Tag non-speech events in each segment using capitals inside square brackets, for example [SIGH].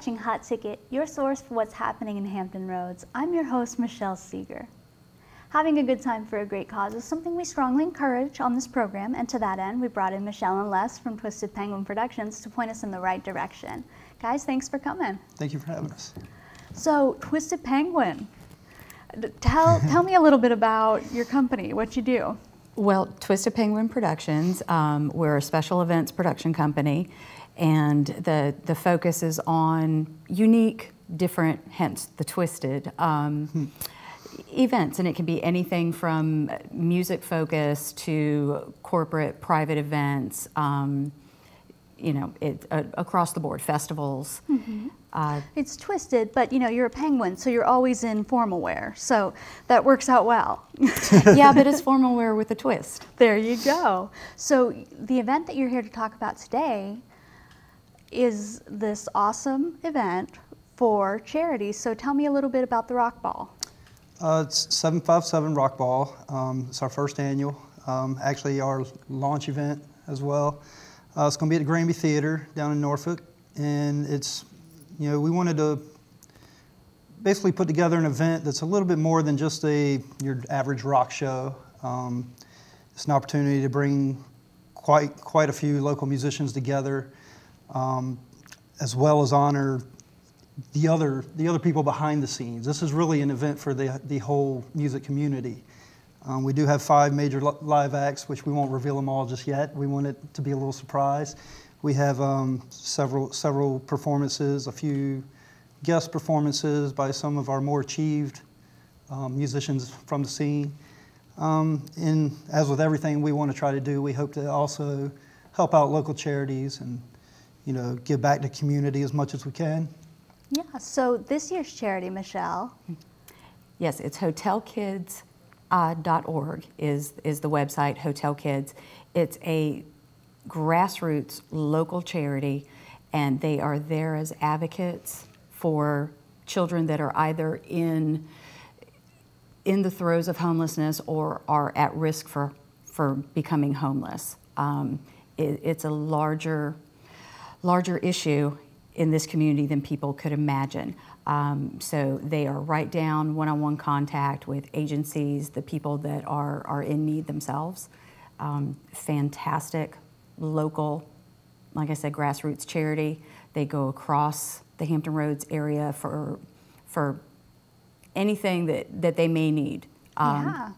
watching Hot Ticket, your source for what's happening in Hampton Roads. I'm your host, Michelle Seeger. Having a good time for a great cause is something we strongly encourage on this program, and to that end, we brought in Michelle and Les from Twisted Penguin Productions to point us in the right direction. Guys, thanks for coming. Thank you for having us. So, Twisted Penguin, tell, [LAUGHS] tell me a little bit about your company, what you do. Well, Twisted Penguin Productions, um, we're a special events production company, and the, the focus is on unique, different, hence the twisted. Um, hmm events, and it can be anything from music focus to corporate, private events. Um, you know, it, uh, across the board, festivals. Mm -hmm. uh, it's twisted, but you know, you're a penguin, so you're always in formal wear, so that works out well. [LAUGHS] yeah, but it's formal wear with a twist. There you go. So the event that you're here to talk about today is this awesome event for charity. So tell me a little bit about the Rock Ball. Uh, it's 757 Rock Ball. Um, it's our first annual, um, actually our launch event as well. Uh, it's going to be at the Granby Theater down in Norfolk, and it's, you know, we wanted to basically put together an event that's a little bit more than just a your average rock show. Um, it's an opportunity to bring quite quite a few local musicians together, um, as well as honor the other, the other people behind the scenes. This is really an event for the, the whole music community. Um, we do have five major live acts, which we won't reveal them all just yet. We want it to be a little surprise. We have um, several, several performances, a few guest performances by some of our more achieved um, musicians from the scene. Um, and as with everything we want to try to do, we hope to also help out local charities and you know, give back to community as much as we can. Yeah, so this year's charity, Michelle. Yes, it's hotelkids.org uh, is, is the website, Hotel Kids. It's a grassroots local charity, and they are there as advocates for children that are either in, in the throes of homelessness or are at risk for, for becoming homeless. Um, it, it's a larger, larger issue in this community than people could imagine. Um, so they are right down one-on-one contact with agencies, the people that are, are in need themselves. Um, fantastic local, like I said, grassroots charity. They go across the Hampton Roads area for, for anything that, that they may need. Um, yeah.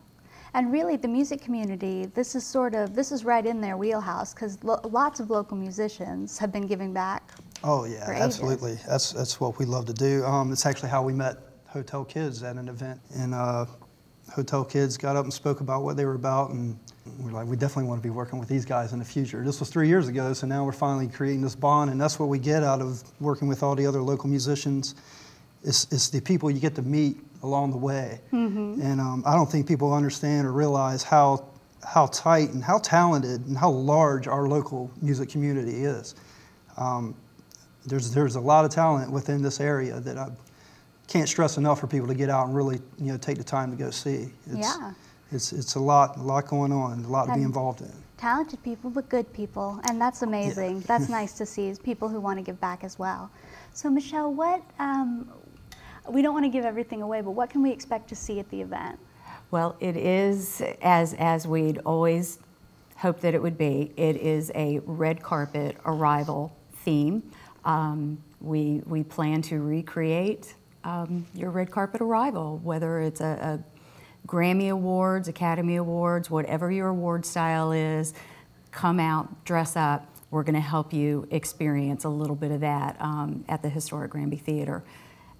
And really, the music community, this is sort of, this is right in their wheelhouse because lo lots of local musicians have been giving back Oh yeah, absolutely. That's that's what we love to do. Um, it's actually how we met Hotel Kids at an event, and uh, Hotel Kids got up and spoke about what they were about, and we're like, we definitely want to be working with these guys in the future. This was three years ago, so now we're finally creating this bond, and that's what we get out of working with all the other local musicians. It's, it's the people you get to meet along the way, mm-hmm. and um, I don't think people understand or realize how how tight and how talented and how large our local music community is. Um, there's, there's a lot of talent within this area that I can't stress enough for people to get out and really you know, take the time to go see. It's, yeah. It's, it's a lot, a lot going on, a lot and to be involved in. Talented people, but good people, and that's amazing. Yeah. that's [LAUGHS] nice to see, is people who want to give back as well. So Michelle, what, um, we don't want to give everything away, but what can we expect to see at the event? Well, it is, as, as we'd always hoped that it would be, it is a red carpet arrival theme. Um, we, we plan to recreate um, your red carpet arrival, whether it's a, a, Grammy Awards, Academy Awards, whatever your award style is, come out, dress up. We're going to help you experience a little bit of that um, at the historic Granby Theater.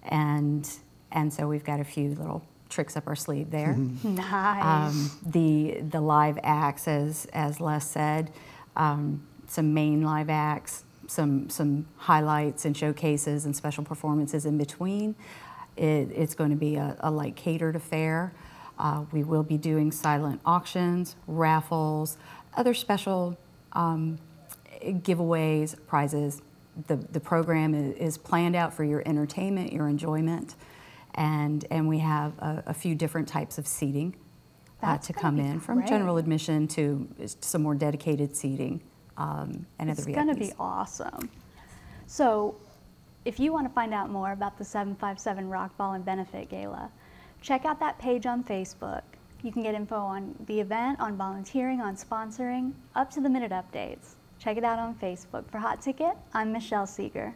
And, and so we've got a few little tricks up our sleeve there. Mm-hmm. [LAUGHS] Nice. Um, the, the live acts, as, as Les said, um, some main live acts, some, some highlights and showcases and special performances in between. It, it's going to be a, a light catered affair. Uh, we will be doing silent auctions, raffles, other special um, giveaways, prizes the, the program is, planned out for your entertainment, your enjoyment, and, and we have a, a few different types of seating uh, to come in great. from general admission to some more dedicated seating um, and it's other It's going to be awesome. So if you want to find out more about the 757 Rockball and Benefit Gala, check out that page on Facebook. You can get info on the event, on volunteering, on sponsoring, up to the minute updates. Check it out on Facebook. For Hot Ticket, I'm Michelle Seeger.